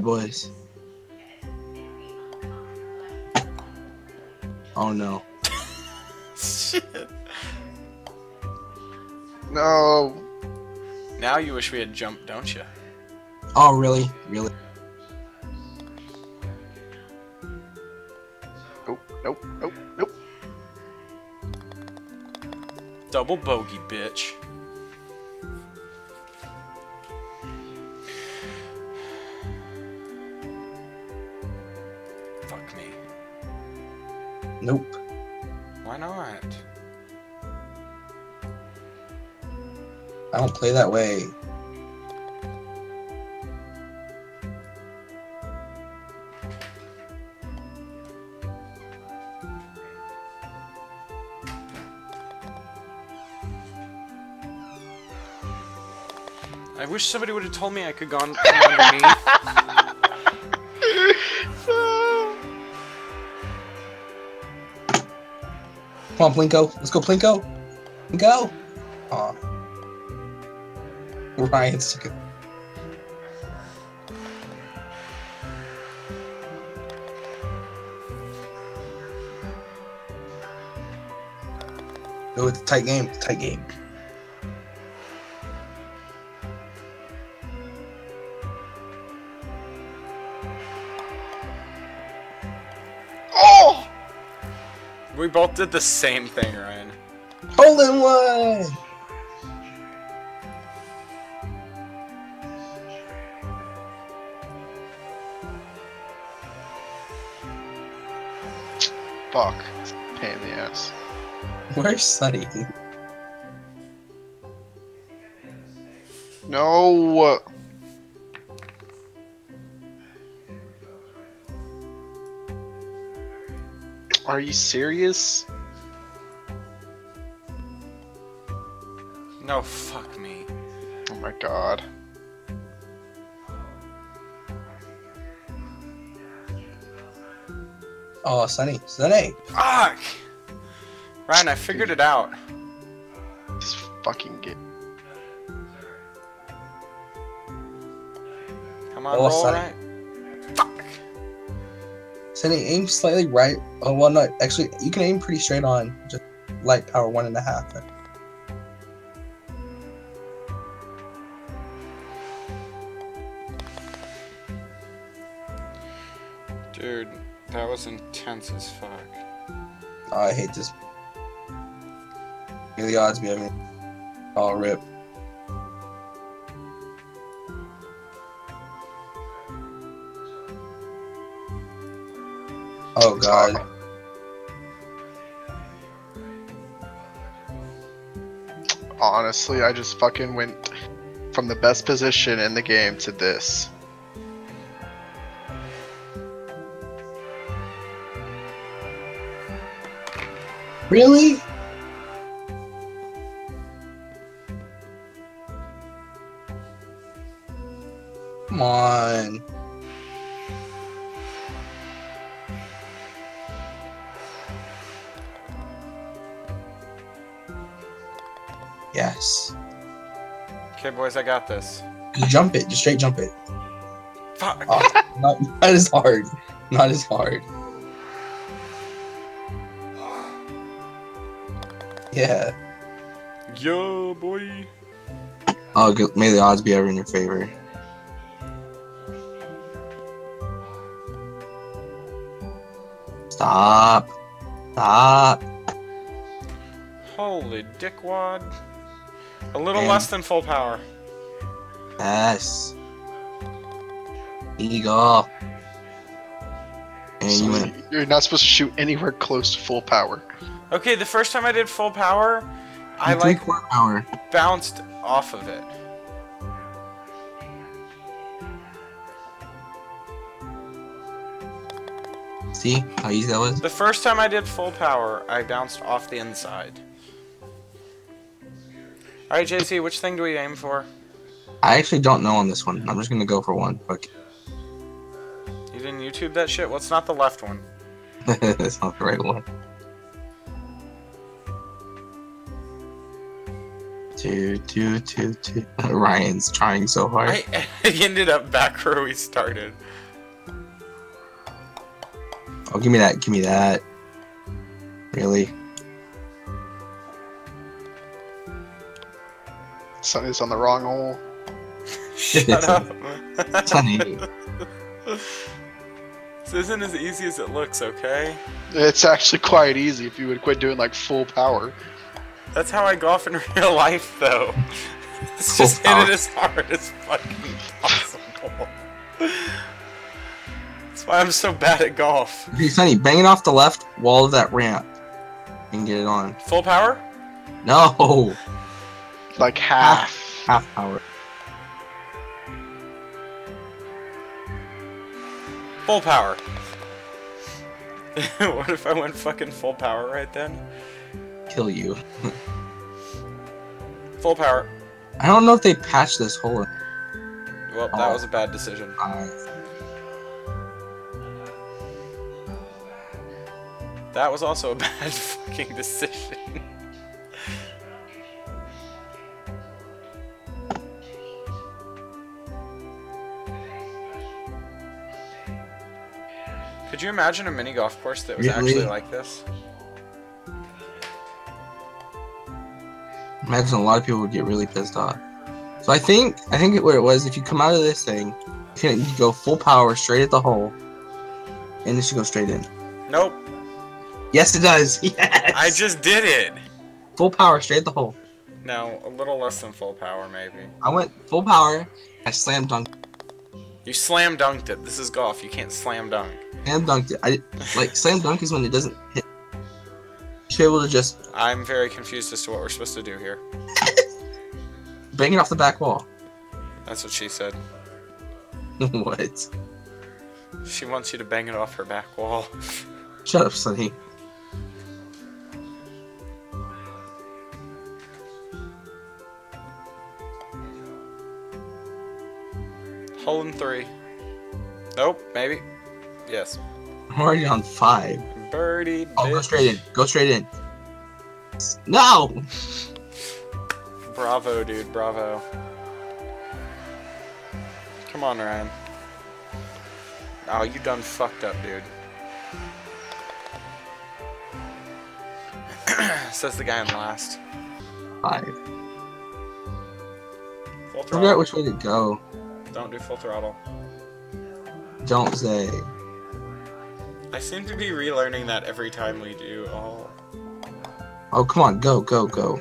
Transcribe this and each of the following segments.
nice. Oh no. Shit. No. Now you wish we had jumped, don't you? Oh really? Really? Nope. Nope. Nope. Nope. Double bogey, bitch. Nope. Why not? I don't play that way. I wish somebody would have told me I could gone from underneath. Come on, Plinko. Let's go, Plinko. Go. Aw. Ryan's took it. Tight game. Tight game. Both did the same thing, Ryan. Hole in one. Fuck. Pain in the ass. Where's Sonny? No. Are you serious? No, fuck me. Oh my god. Oh, Sonny. Sonny. Fuck! Ryan, I figured it out. This fucking game. Come on, Oh, roll, Sonny. Ryan. Fuck! Sonny, aim slightly right. Oh, well, no. Actually, you can aim pretty straight on. Just light power one and a half. Dude, that was intense as fuck. Oh, I hate this. Really odds be having. Oh, rip. Oh god. Honestly, I just fucking went from the best position in the game to this. Really? Come on. Boys, I got this. Jump it. Just straight jump it. Fuck! Oh, not, not as hard. Not as hard. Yeah. Yo, boy! Oh, good. may the odds be ever in your favor. Stop. Stop. Holy dickwad. A little Man. less than full power. Yes. Eagle. And you So went. you're not supposed to shoot anywhere close to full power. Okay, the first time I did full power, I like power. bounced off of it. See how easy that was? The first time I did full power, I bounced off the inside. Alright, JC, which thing do we aim for? I actually don't know on this one. I'm just gonna go for one. Fuck. You didn't YouTube that shit? What's not the left one? That's not the right one. Two, two, two, two. Ryan's trying so hard. I, I ended up back where we started. Oh, give me that. Give me that. Really? Sonny's on the wrong hole. Shut up. Sonny. this isn't as easy as it looks, okay? It's actually quite easy if you would quit doing like full power. That's how I golf in real life, though. It's Full just hit it as hard as fucking possible. That's why I'm so bad at golf. Hey, Sonny, bang it off the left wall of that ramp and get it on. Full power? No, Like half. half power. Full power. what if I went fucking full power right then? Kill you. Full power. I don't know if they patched this hole. Well, that Oh. was a bad decision. Uh, That was also a bad fucking decision. Could you imagine a mini golf course that was Really? actually like this? imagine a lot of people would get really pissed off. So I think I think what it was if you come out of this thing, you can you go full power straight at the hole, and it should go straight in. Nope. Yes, it does. Yes. I just did it. full power straight at the hole. No, a little less than full power, maybe. I went full power. I slam dunked. You slam dunked it. This is golf. You can't slam dunk. Slam dunked it. I like slam dunk is when it doesn't hit. You should be able to just I'm very confused as to what we're supposed to do here. bang it off the back wall. That's what she said. what? She wants you to bang it off her back wall. Shut up, Sonny. Hole in three. Nope, maybe. Yes. I'm already on five. Birdie. Oh, go straight in. Go straight in. No. Bravo, dude. Bravo. Come on, Ryan. Oh, you done fucked up, dude. Says the guy in the last. Five. I forgot which way to go. Don't do full throttle. Don't say. I seem to be relearning that every time we do. Oh. Oh, come on. Go, go, go.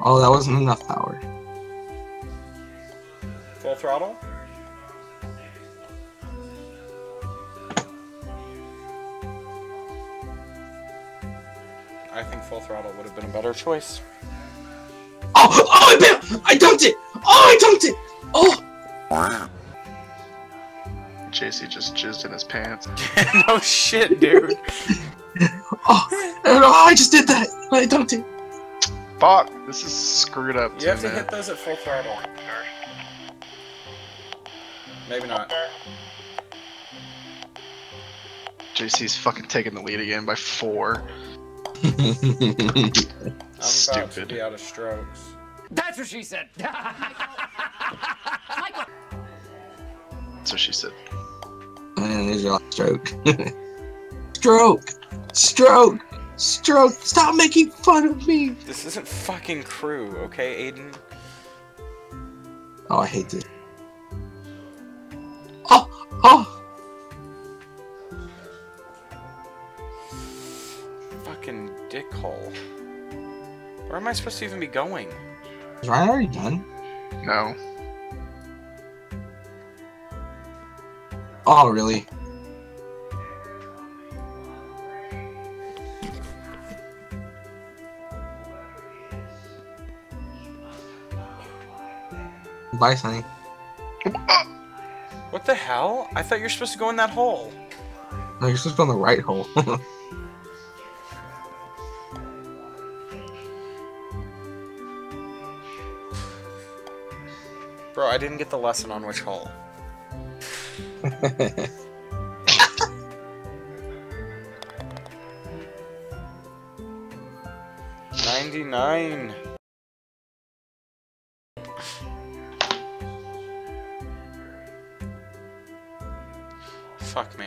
Oh, that wasn't enough power. Full throttle? I think full throttle would have been a better choice. Oh, oh, I, bam- I dunked it. Oh, I dunked it. Oh, JC just jizzed in his pants. no shit, dude. oh, oh, I just did that. I dunked it. Fuck! This is screwed up. You have to man. hit those at full throttle. Maybe not. JC's fucking taking the lead again by four. I'm about to Stupid. be out of strokes. That's what she said. That's what she said. and there's your last stroke. stroke, stroke, stroke. Stop making fun of me. This isn't fucking crew, okay, Aiden? Oh, I hate this. Am I supposed to even be going? Is Ryan already done? No. Oh, really? Bye, Sonny. What the hell? I thought you were supposed to go in that hole. No, you're supposed to go in the right hole. Bro, I didn't get the lesson on which hole. Ninety-nine. Fuck me.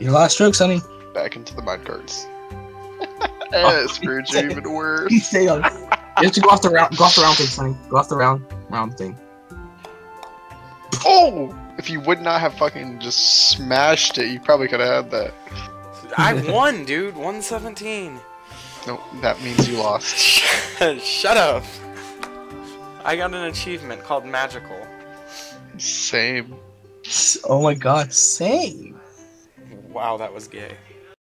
Your last stroke, Sonny. Back into the mud carts. Oh, eh, screwed you even worse. You stay on. You have to go off the round. Go off the round thing, Sonny. Go off the round round thing. Oh! If you would not have fucking just smashed it, you probably could have had that. I won, dude. 117. No, that means you lost. Shut up. I got an achievement called Magical. Same. Oh my god, same. Wow, that was gay.